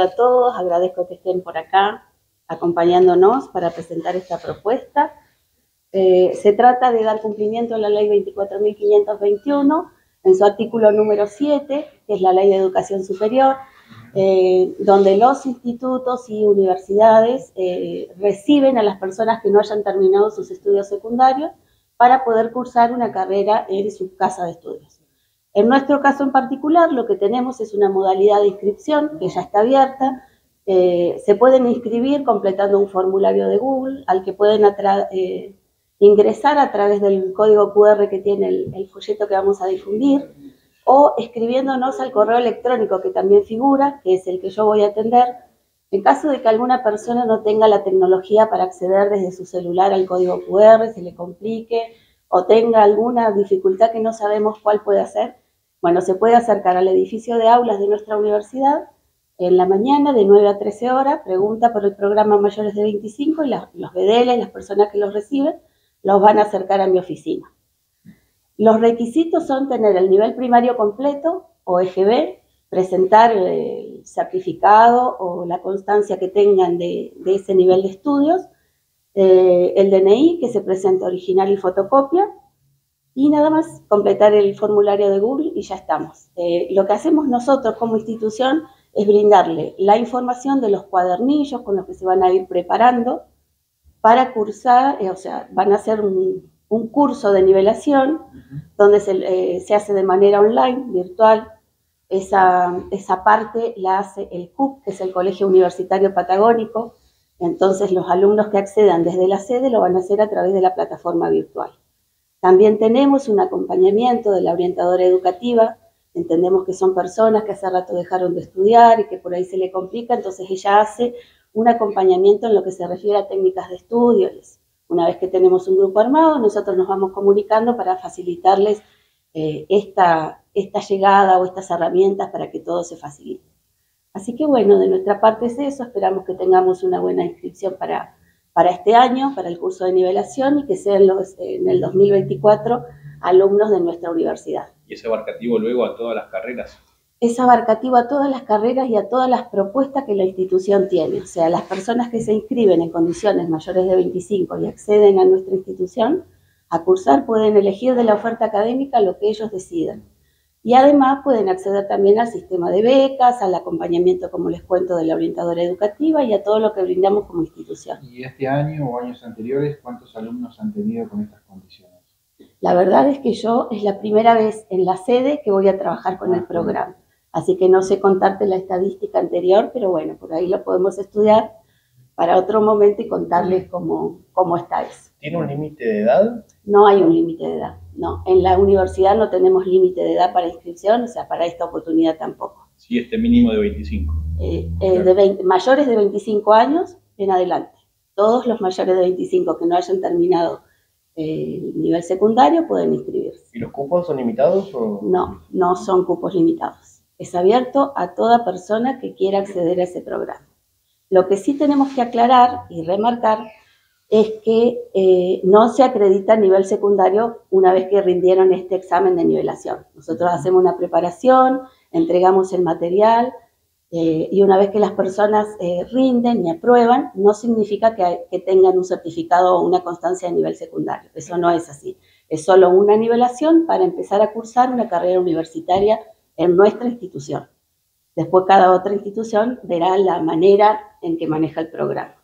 a todos, agradezco que estén por acá acompañándonos para presentar esta propuesta. Eh, se trata de dar cumplimiento a la ley 24.521 en su artículo número 7, que es la ley de educación superior, eh, donde los institutos y universidades eh, reciben a las personas que no hayan terminado sus estudios secundarios para poder cursar una carrera en su casa de estudios. En nuestro caso en particular, lo que tenemos es una modalidad de inscripción que ya está abierta. Eh, se pueden inscribir completando un formulario de Google al que pueden eh, ingresar a través del código QR que tiene el, folleto que vamos a difundir o escribiéndonos al correo electrónico que también figura, que es el que yo voy a atender. En caso de que alguna persona no tenga la tecnología para acceder desde su celular al código QR, se le complique o tenga alguna dificultad que no sabemos cuál puede hacer, bueno, se puede acercar al edificio de aulas de nuestra universidad en la mañana de 9 a 13 horas, pregunta por el programa mayores de 25 y los BDL las personas que los reciben los van a acercar a mi oficina. Los requisitos son tener el nivel primario completo o EGB, presentar el certificado o la constancia que tengan de, ese nivel de estudios, eh, el DNI que se presenta original y fotocopia, y nada más completar el formulario de Google y ya estamos. Eh, lo que hacemos nosotros como institución es brindarle la información de los cuadernillos con los que se van a ir preparando para cursar, eh, o sea, van a hacer un, curso de nivelación donde se, eh, se, hace de manera online, virtual. Esa, esa parte la hace el CUP, que es el Colegio Universitario Patagónico. Entonces los alumnos que accedan desde la sede lo van a hacer a través de la plataforma virtual. También tenemos un acompañamiento de la orientadora educativa. Entendemos que son personas que hace rato dejaron de estudiar y que por ahí se le complica, entonces ella hace un acompañamiento en lo que se refiere a técnicas de estudio. Una vez que tenemos un grupo armado, nosotros nos vamos comunicando para facilitarles eh, esta, esta llegada o estas herramientas para que todo se facilite. Así que bueno, de nuestra parte es eso, esperamos que tengamos una buena inscripción para, para este año, para el curso de nivelación y que sean los, en el 2024 alumnos de nuestra universidad. ¿Y es abarcativo luego a todas las carreras? Es abarcativo a todas las carreras y a todas las propuestas que la institución tiene. O sea, las personas que se inscriben en condiciones mayores de 25 y acceden a nuestra institución a cursar pueden elegir de la oferta académica lo que ellos decidan. Y además pueden acceder también al sistema de becas, al acompañamiento, como les cuento, de la orientadora educativa y a todo lo que brindamos como institución. ¿Y este año o años anteriores cuántos alumnos han tenido con estas condiciones? La verdad es que yo es la primera vez en la sede que voy a trabajar con el ah, programa. Así que no sé contarte la estadística anterior, pero bueno, por ahí lo podemos estudiar para otro momento y contarles cómo, cómo está eso. ¿Tiene un límite de edad? No hay un límite de edad, no. En la universidad no tenemos límite de edad para inscripción, o sea, para esta oportunidad tampoco. Sí, este mínimo de 25. Eh, eh, de mayores de 25 años en adelante. Todos los mayores de 25 que no hayan terminado eh, el nivel secundario pueden inscribirse. ¿Y los cupos son limitados? O? No, no son cupos limitados. Es abierto a toda persona que quiera acceder a ese programa. Lo que sí tenemos que aclarar y remarcar es que eh, no se acredita a nivel secundario una vez que rindieron este examen de nivelación. Nosotros hacemos una preparación, entregamos el material eh, y una vez que las personas eh, rinden y aprueban, no significa que, que, tengan un certificado o una constancia de nivel secundario. Eso no es así. Es solo una nivelación para empezar a cursar una carrera universitaria en nuestra institución. Después cada otra institución verá la manera en que maneja el programa.